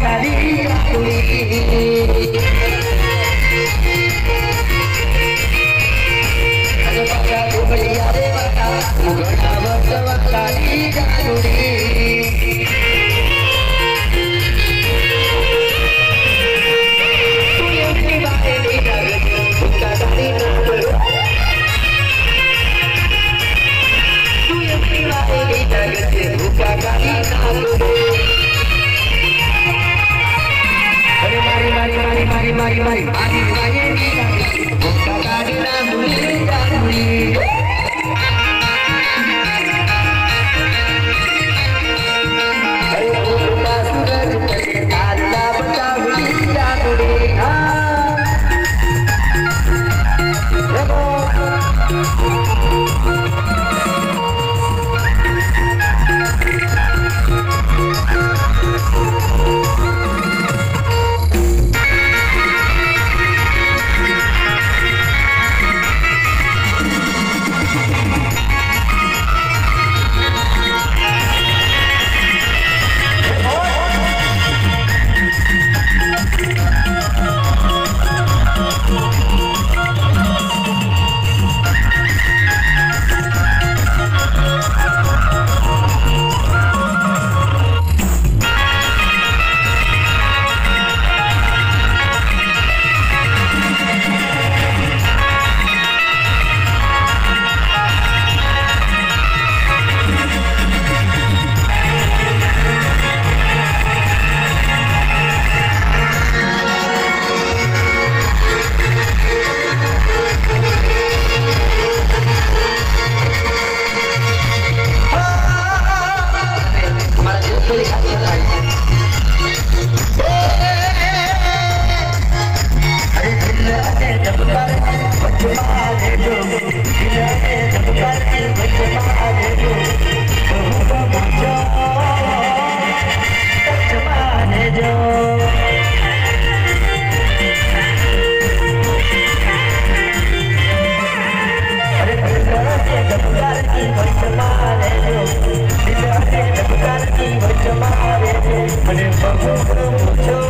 Maria Queen. Maria Devata, Mugana Vattavata, Liga Nuri. Thank you. mari mari mari mari mari mari mari mari mari mari mari Me faz um grande